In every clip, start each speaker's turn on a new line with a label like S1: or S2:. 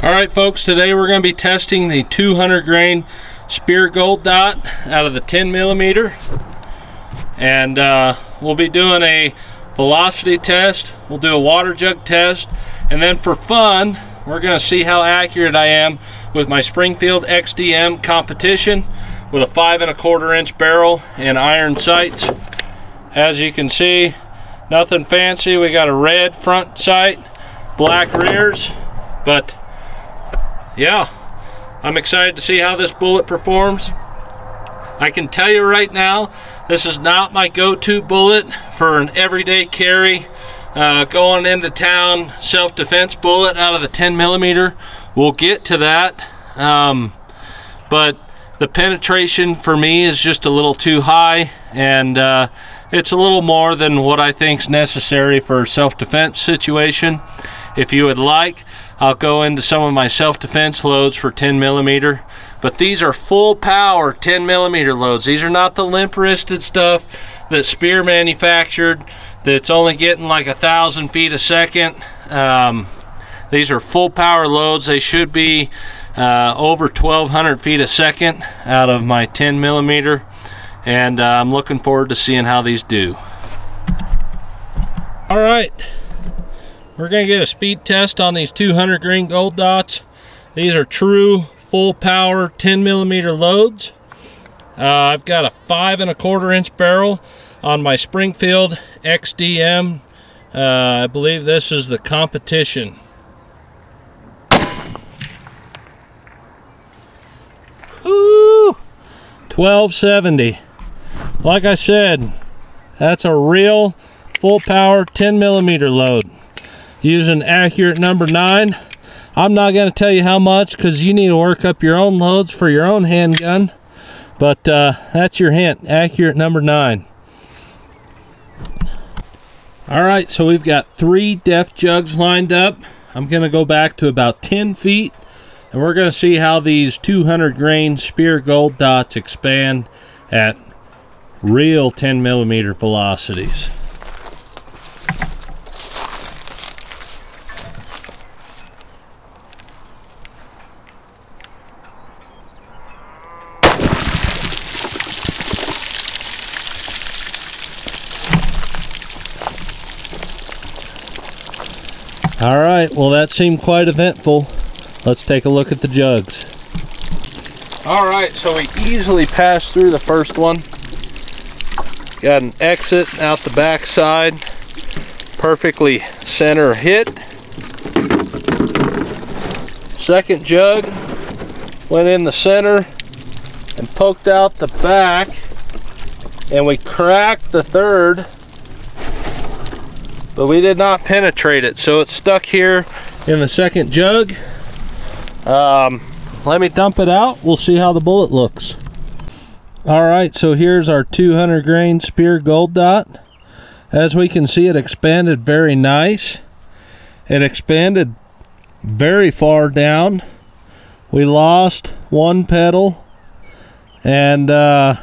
S1: All right, folks, today we're going to be testing the 200 grain Speer Gold Dot out of the 10 millimeter. And uh, we'll be doing a velocity test, we'll do a water jug test, and then for fun, we're going to see how accurate I am with my Springfield XDM competition with a five and a quarter inch barrel and iron sights. As you can see, nothing fancy. We got a red front sight, black rears, but yeah, I'm excited to see how this bullet performs. I can tell you right now, this is not my go-to bullet for an everyday carry, uh, going into town, self-defense bullet out of the 10 millimeter. We'll get to that, um, but the penetration for me is just a little too high, and uh, it's a little more than what I think is necessary for a self-defense situation. If you would like, I'll go into some of my self-defense loads for 10 millimeter, but these are full power 10 millimeter loads. These are not the limp wristed stuff that Speer manufactured that's only getting like a thousand feet a second. Um, these are full power loads. They should be uh, over 1200 feet a second out of my 10 millimeter and uh, I'm looking forward to seeing how these do. All right, we're gonna get a speed test on these 200 grain gold dots. These are true full power 10 millimeter loads. Uh, I've got a five and a quarter inch barrel on my Springfield XDM. Uh, I believe this is the competition. Woo! 1270. Like I said, that's a real full power 10 millimeter load using accurate number nine. I'm not going to tell you how much because you need to work up your own loads for your own handgun. But uh, that's your hint, accurate number nine. All right, so we've got three def jugs lined up. I'm going to go back to about 10 feet and we're going to see how these 200 grain Speer gold dots expand at real 10 millimeter velocities. All right, well that seemed quite eventful. Let's take a look at the jugs. All right, so we easily passed through the first one. Got an exit out the back side. Perfectly center hit. Second jug went in the center and poked out the back and we cracked the third but we did not penetrate it so it's stuck here in the second jug um, let me dump it out we'll see how the bullet looks all right so here's our 200 grain Speer gold dot. As we can see it expanded very nice. It expanded very far down. We lost one petal and uh,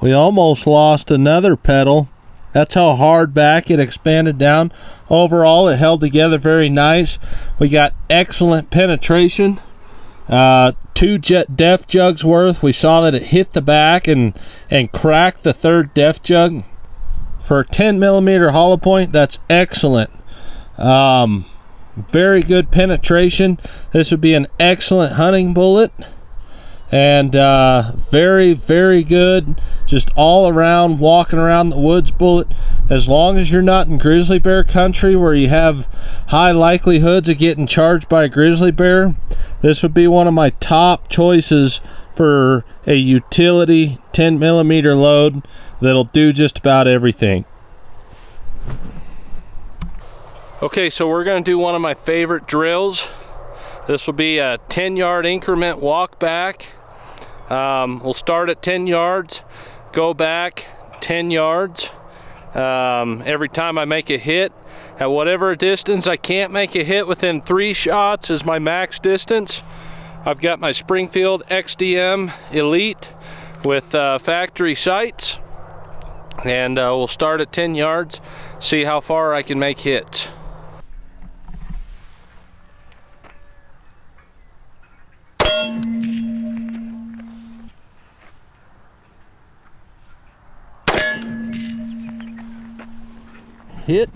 S1: we almost lost another petal that's how hard back it expanded down. Overall it held together very nice. We got excellent penetration uh, two jet def jugs worth. We saw that it hit the back and and cracked the third def jug. For a 10 millimeter hollow point that's excellent. Um, very good penetration. This would be an excellent hunting bullet and uh, very very good. Just all around walking around the woods bullet. As long as you're not in grizzly bear country where you have high likelihoods of getting charged by a grizzly bear this would be one of my top choices for a utility 10 millimeter load that'll do just about everything. Okay so we're going to do one of my favorite drills. This will be a 10 yard increment walk back um, we'll start at 10 yards, go back 10 yards. Um, every time I make a hit, at whatever distance I can't make a hit within three shots is my max distance. I've got my Springfield XDM Elite with uh, factory sights and uh, we'll start at 10 yards, see how far I can make hits. Hit.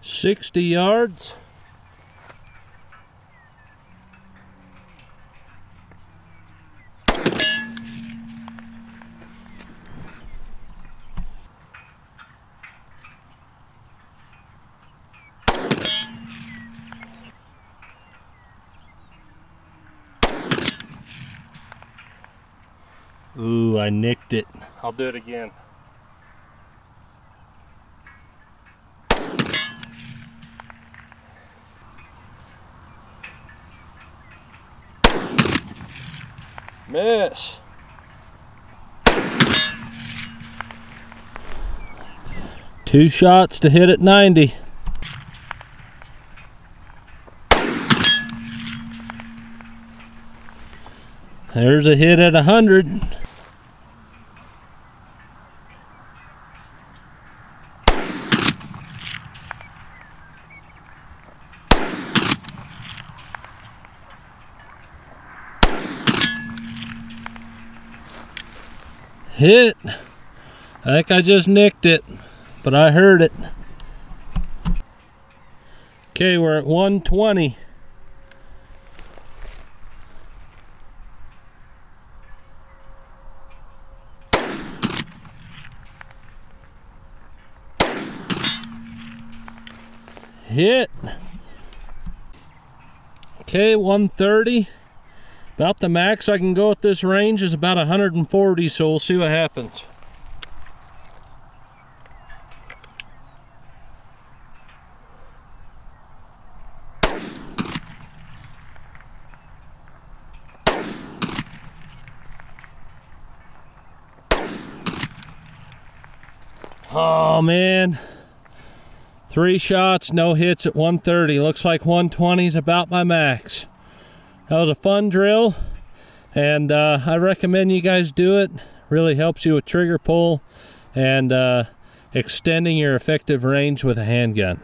S1: Sixty yards. Ooh, I nicked it. I'll do it again. Miss. Two shots to hit at 90. There's a hit at 100. Hit. I think I just nicked it, but I heard it. Okay, we're at 120. Hit. Okay, 130. About the max I can go at this range is about 140, so we'll see what happens. Oh man, three shots, no hits at 130. Looks like 120 is about my max that was a fun drill and uh, I recommend you guys do it. Really helps you with trigger pull and uh, extending your effective range with a handgun